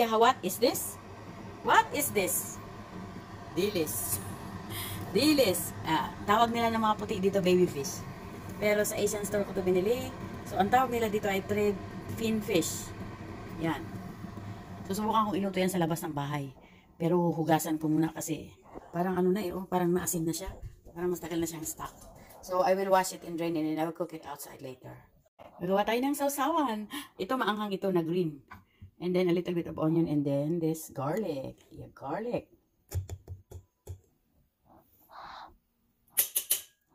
idea what is this? What is this? Dilis. Dilis. Ah, tawag nila ng mga puti dito baby fish. Pero sa Asian store ko to binili. So, ang tawag nila dito ay thread fin fish. Yan. Susubukan kong iluto yan sa labas ng bahay. Pero hugasan ko muna kasi parang ano na eh, oh, parang maasin na siya. Parang mas tagal na siyang stock. So, I will wash it and drain it and I will cook it outside later. Magawa tayo ng sausawan. Ito maanghang ito na green. And then a little bit of onion and then this garlic. Yeah, garlic.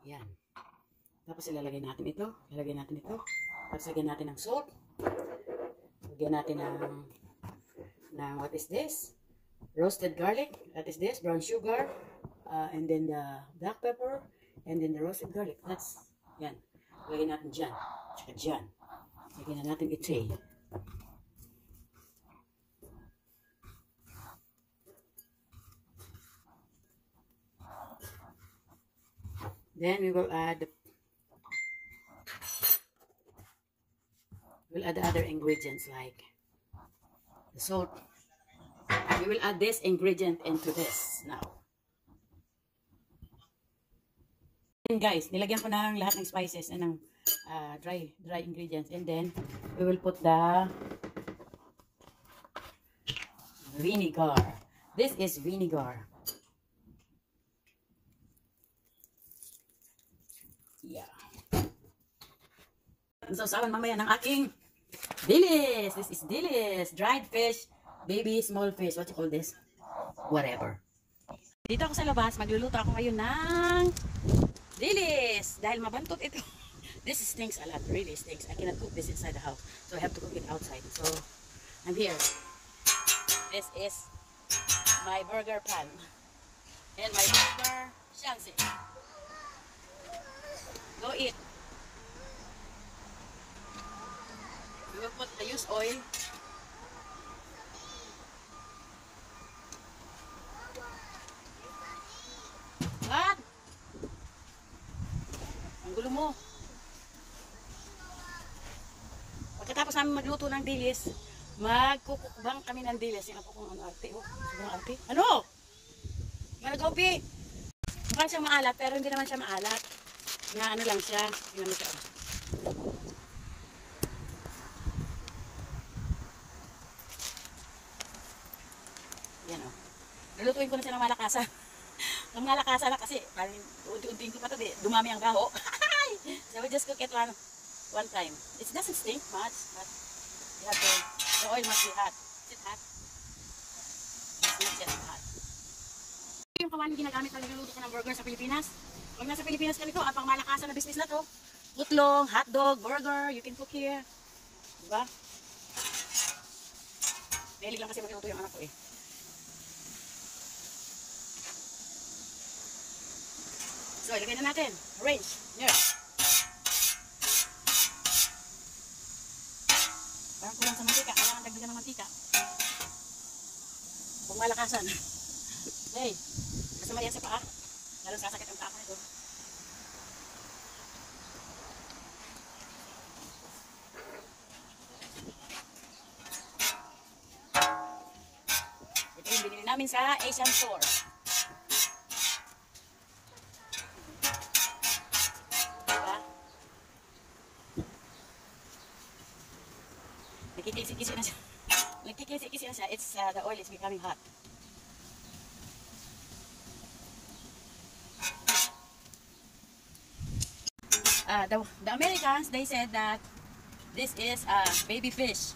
Yan. Tapos ilalagay natin ito. Ilalagay natin ito. Tapos lagyan natin ng salt. Lagyan natin ng, ng what is this? Roasted garlic. That is this. Brown sugar. Uh, and then the black pepper. And then the roasted garlic. That's, yan. Lagyan natin dyan. Tsaka dyan. Lagyan na natin ito eh. Then we will add we'll add the other ingredients like the salt. We will add this ingredient into this now. And guys, nilagyan ko na ng lahat ng spices and ng uh, dry dry ingredients and then we will put the vinegar. This is vinegar. Yeah. Ang sausawan mamaya ng aking dilis. This is dilis. Dried fish. Baby, small fish. What you call this? Whatever. Dito ako sa labas. Magluluto ako ngayon ng dilis. Dahil mabantot ito. This stinks a lot. Really stinks. I cannot cook this inside the house. So I have to cook it outside. So I'm here. This is my burger pan. And my burger shansi. Go eat. We will put the used oil. What? Ang gulo mo. Pagkatapos namin magluto ng dilis, magkukukbang kami ng dilis. Yung ako kung ano arte. Oh, sobrang arte. Ano? Malagawpi. Mukhang siyang maalat, pero hindi naman siya maalat. Na ano lang siya. Mo siya. Yan o. Lulutuin ko na siya ng malakasa. ng malakasa na kasi, unti-untiin ko pa ito, dumami ang gaho. so we just cook it one, one time. It doesn't stink much, but you have to, the oil must be hot. Is it hot? It's not yet hot. Yung kawanin ginagamit pag nagluluto ko ng burger sa Pilipinas. Pag nasa Pilipinas kami ko, ang pangmalakasan na business na to. Putlong, hotdog, burger, you can cook here. Diba? Mahilig lang kasi magluto yung anak ko eh. So, ilagay na natin. Arrange. Here. Parang kulang sa mantika. Kailangan dagdagan ng mantika. Kung malakasan. Hey, masama yan sa paa. Lalo sasakit ang paa ko nito. Ito yung binili namin sa Asian store. Diba? Nagkikisi-kisi na siya. Nagkikisi-kisi na siya. It's, uh, the oil is becoming hot. Uh, the, the Americans, they said that this is a uh, baby fish.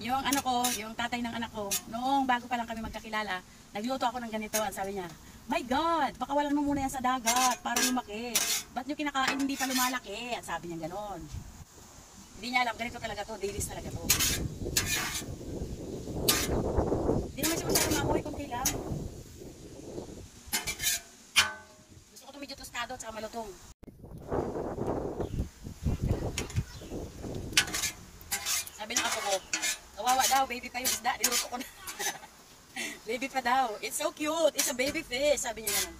Yung ano ko, yung tatay ng anak ko, noong bago pa lang kami magkakilala, nagluto ako ng ganito, ang sabi niya, My God, baka walang mo muna yan sa dagat para lumaki. Ba't nyo kinakain hindi pa lumalaki? Ang sabi niya ganon. Hindi niya alam, ganito talaga to, dilis talaga to. Hindi naman siya masyadong mamoy, kunti lang. Gusto ko to medyo tostado at saka malutong. Sabi ng apo ko, kawawa daw, baby pa yung isda, niluto ko na. baby pa daw. It's so cute. It's a baby fish. Sabi niya naman.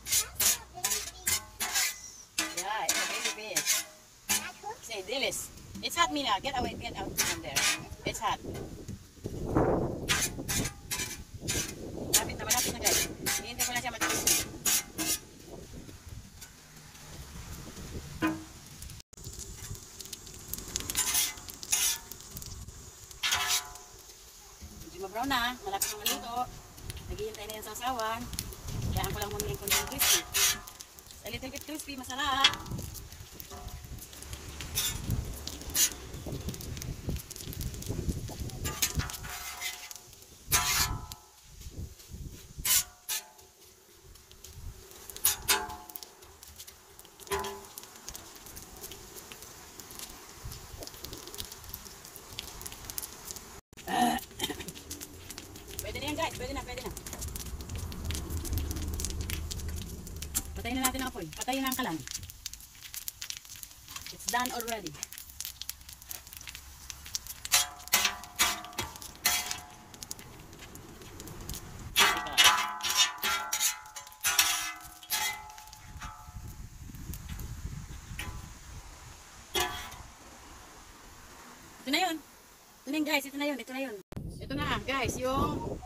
Yeah, it's a baby fish. Say, Dilis. It's hot, Mina. Get away. Get out from there. It's hot. Na. Malapit na maluto. Naghihintay na yan sa asawan. Kaya ko lang yung konting crispy. A little bit crispy, masarap. Pwede na pwede na. Patayin na natin ang apoy. Patayin na ang kalan. It's done already. Ito na yun. Ito na yun guys, ito na yun, ito na yun. Ito na guys, yung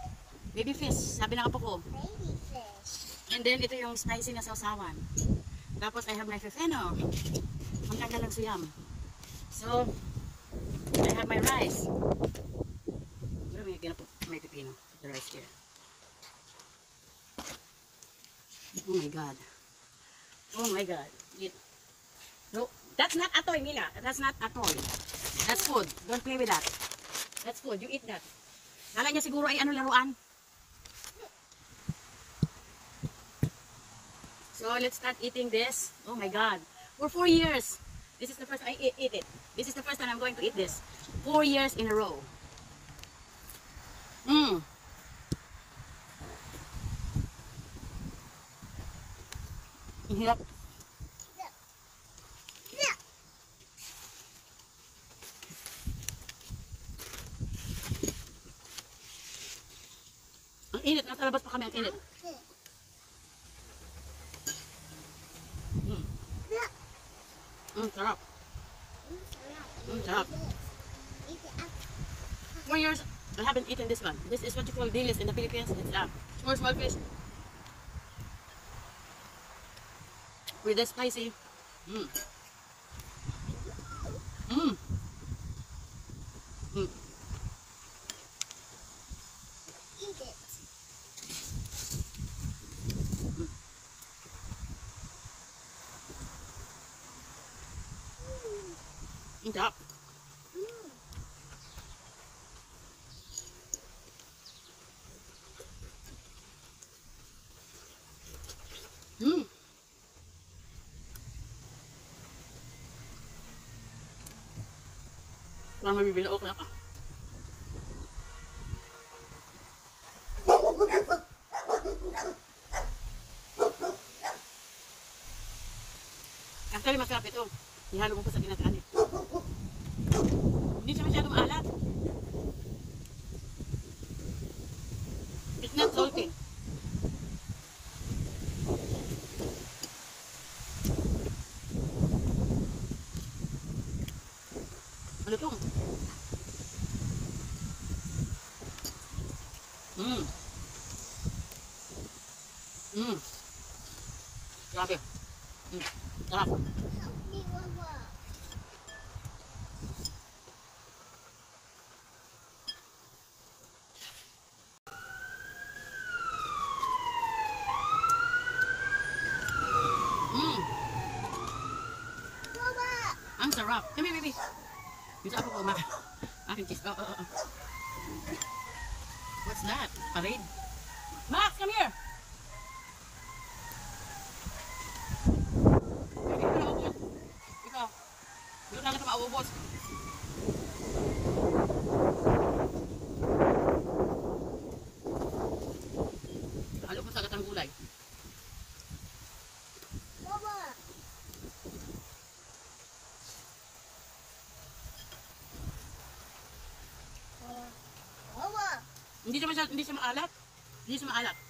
baby fish, sabi ng apo ko. Baby fish. And then ito yung spicy na sausawan. Tapos I have my fefeno. Ang tagal ng suyam. So, I have my rice. Pero may may pipino. The rice here. Oh my God. Oh my God. Eat. No, that's not atoy, Mila. That's not atoy. That's food. Don't play with that. That's food. You eat that. Kala niya siguro ay ano laruan. So let's start eating this. Oh my God. For four years. This is the first I eat, it. This is the first time I'm going to eat this. Four years in a row. Mmm. Hirap. Ang init. Nasa labas pa kami ang init. Mm. Four years, I haven't eaten this one. This is what you call dilis in the Philippines. It's uh, small, small fish. With the spicy. Mm. Mm. Mm. Ang sarap. Mm. Parang mabibili ako kaya ka. Actually, masarap ito. Ihalo mo pa sa ginagalit. Hindi siya masyadong maalat. It's not salty. Ano to? Mmm. Mmm. Grabe. Mmm. Sarap. Mama. Ang. Come here, baby. Dito ako kumain. Akin cheese. Oh, oh, oh. What's that? Parade? Max, come here! Hindi ko na maubos. Ikaw. Ko na ito maubos. Halo ko sa agat ng gulay. Mama. Mama. Hindi siya, hindi siya maalat. Hindi siya maalat.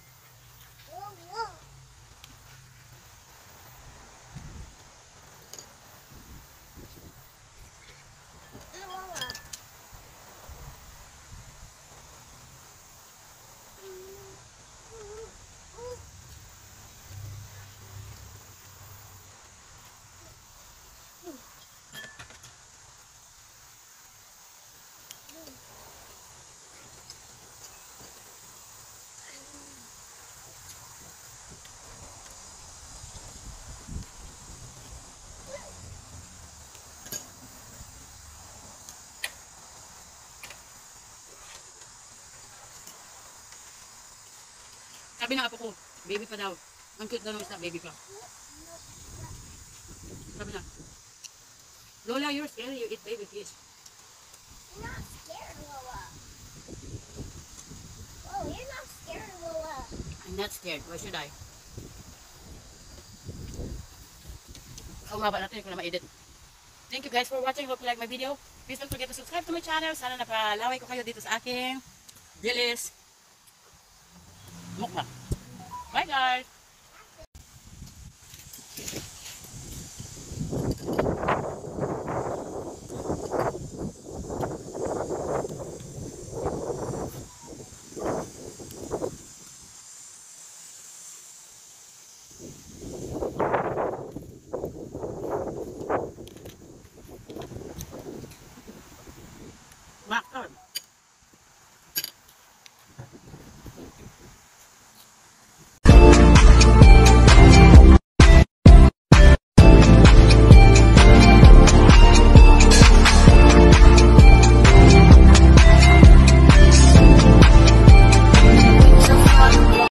Sabi ng apo ko, baby pa daw. Ang cute daw ng isda, baby pa. Sabi na, Lola, you're scary, you eat baby fish. You're not scared, Lola. Oh, you're not scared, Lola. I'm not scared. Why should I? Ang haba natin, ko na ma-edit. Thank you guys for watching. Hope you like my video. Please don't forget to subscribe to my channel. Sana napalaway ko kayo dito sa aking Dilis Mukbang. Bye guys!